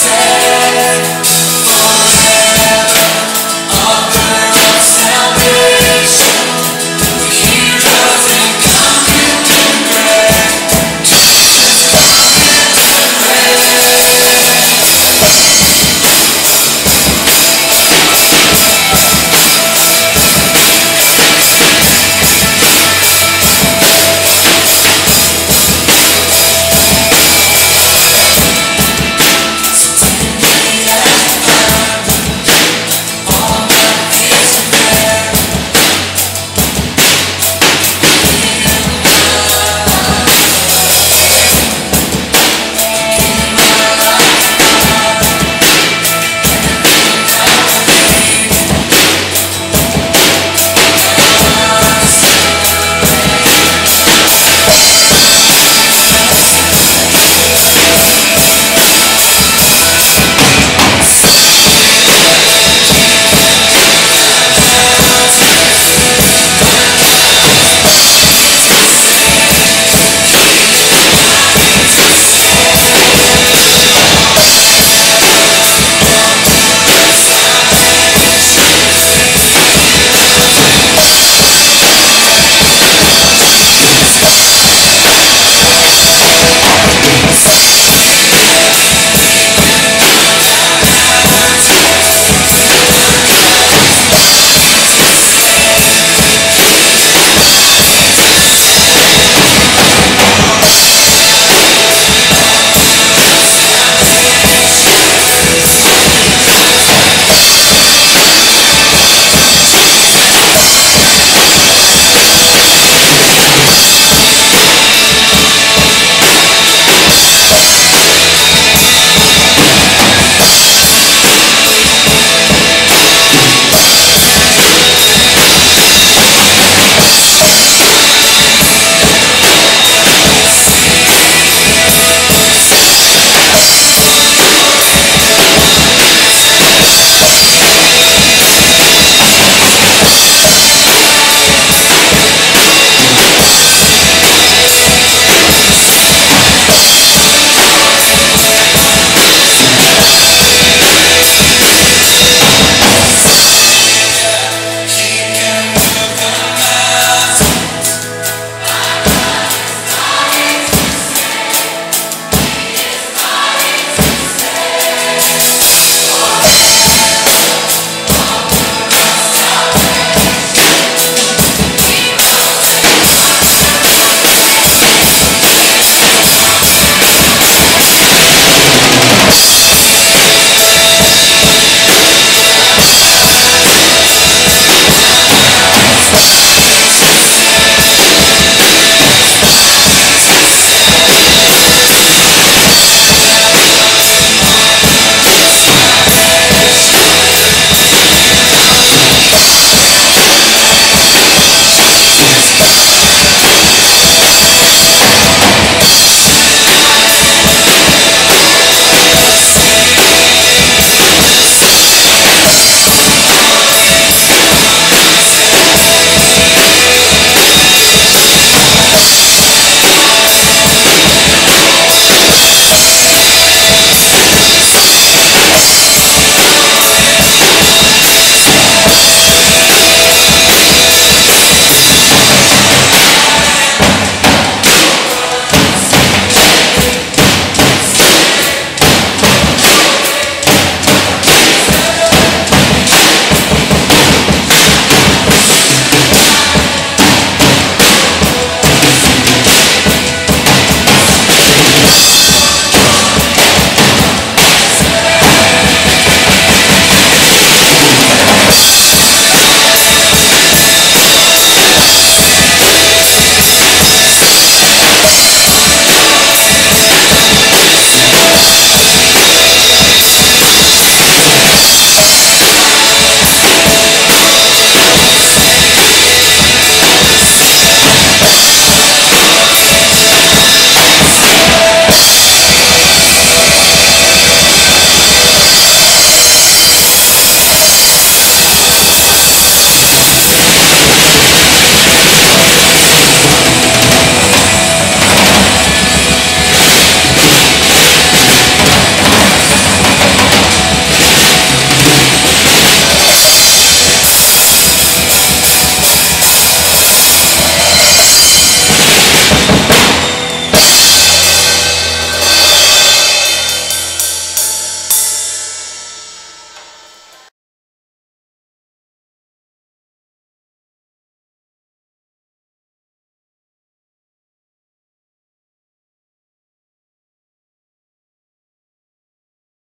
say